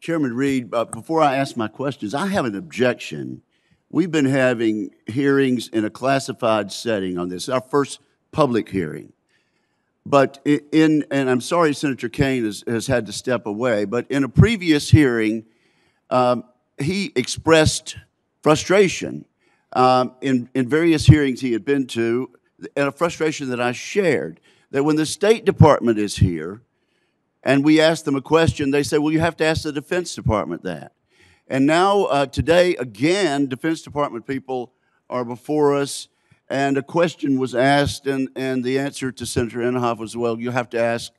Chairman Reed, uh, before I ask my questions, I have an objection. We've been having hearings in a classified setting on this, our first public hearing. But in, and I'm sorry Senator Kaine has, has had to step away, but in a previous hearing, um, he expressed frustration um, in, in various hearings he had been to, and a frustration that I shared, that when the State Department is here, and we asked them a question, they say, well, you have to ask the Defense Department that. And now, uh, today, again, Defense Department people are before us, and a question was asked, and, and the answer to Senator Inhofe was, well, you have to ask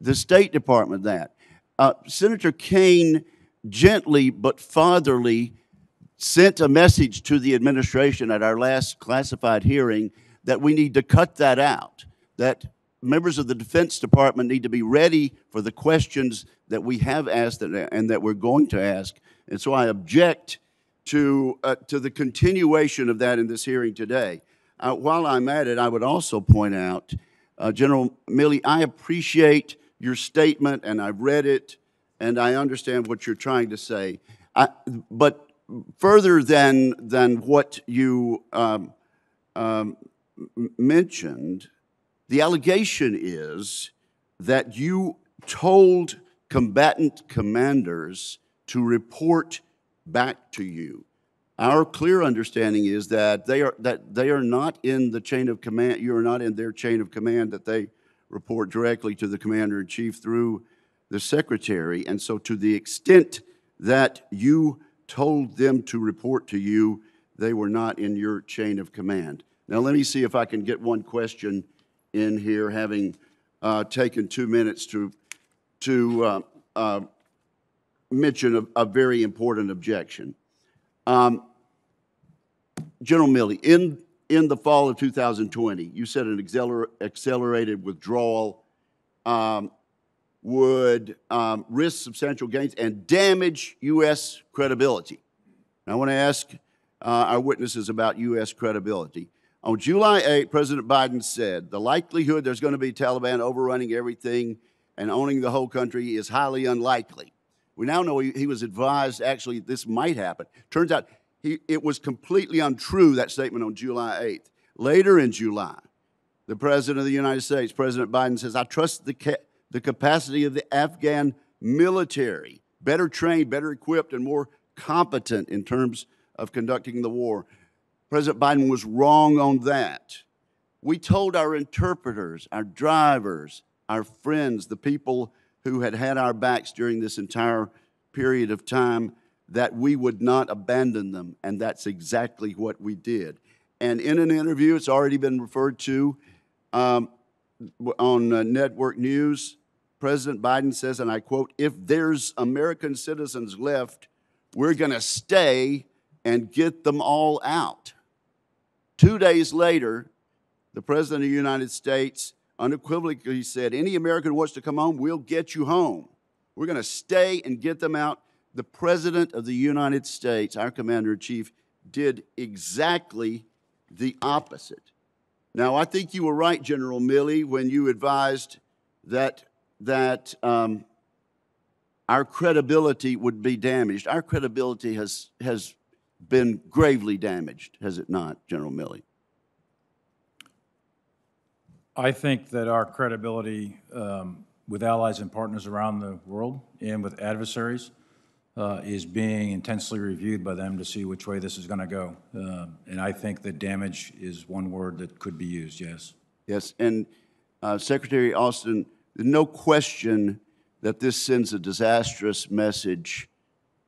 the State Department that. Uh, Senator Kaine gently but fatherly sent a message to the administration at our last classified hearing that we need to cut that out, that members of the Defense Department need to be ready for the questions that we have asked and, that we're going to ask. And so I object to, uh, to the continuation of that in this hearing today. Uh, while I'm at it, I would also point out, uh, General Milley, I appreciate your statement and I've read it and I understand what you're trying to say. I, but further than, than what you um, um, mentioned, the allegation is that you told combatant commanders to report back to you. Our clear understanding is that they are that they are not in the chain of command. You are not in their chain of command. That they report directly to the commander in chief through the secretary. And so, to the extent that you told them to report to you, they were not in your chain of command. Now, let me see if I can get one question in here, having uh, taken two minutes to to uh, uh, mention a, a very important objection. Um, General Milley, in, in the fall of 2020, you said an acceler- accelerated withdrawal um, would um, risk substantial gains and damage U.S. credibility. And I want to ask uh, our witnesses about U.S. credibility. On July 8, President Biden said the likelihood there's going to be Taliban overrunning everything and owning the whole country is highly unlikely. We now know he, he was advised actually this might happen. Turns out he, it was completely untrue, that statement on July 8th. Later in July, the President of the United States, President Biden, says, I trust the, ca- the capacity of the Afghan military, better trained, better equipped, and more competent in terms of conducting the war. President Biden was wrong on that. We told our interpreters, our drivers, our friends, the people who had had our backs during this entire period of time, that we would not abandon them, and that's exactly what we did. And in an interview, it's already been referred to um, on uh, network news, President Biden says, and I quote, if there's American citizens left, we're going to stay and get them all out. Two days later, the President of the United States unequivocally said, Any American who wants to come home, we'll get you home. We're going to stay and get them out. The President of the United States, our Commander in Chief, did exactly the opposite. Now, I think you were right, General Milley, when you advised that, that um, our credibility would be damaged. Our credibility has, has been gravely damaged, has it not, General Milley? I think that our credibility um, with allies and partners around the world and with adversaries uh, is being intensely reviewed by them to see which way this is going to go. Um, And I think that damage is one word that could be used, yes. Yes, and uh, Secretary Austin, there's no question that this sends a disastrous message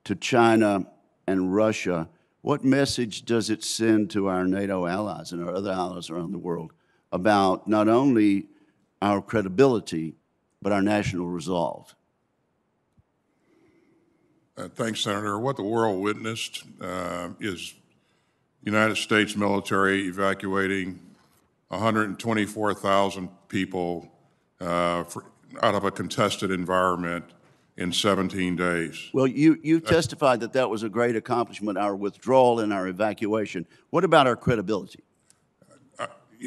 to China and Russia. What message does it send to our NATO allies and our other allies around the world about not only our credibility, but our national resolve? Uh, Thanks, Senator. What the world witnessed uh, is United States military evacuating 124,000 people uh, for- out of a contested environment in 17 days. Well, you, you testified that that was a great accomplishment, our withdrawal and our evacuation. What about our credibility?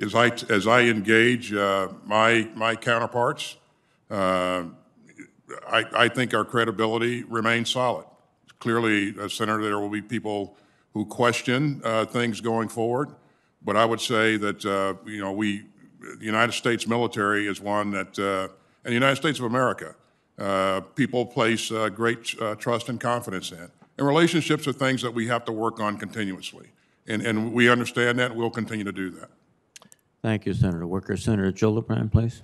As I, as I engage uh, my, my counterparts, uh, I, I think our credibility remains solid. Clearly, uh, Senator, there will be people who question uh, things going forward, but I would say that, uh, you know, we, the United States military is one that, uh, and the United States of America, uh, people place uh, great uh, trust and confidence in. And relationships are things that we have to work on continuously. And, and we understand that, and we'll continue to do that. Thank you, Senator Wicker. Senator Gillibrand, please.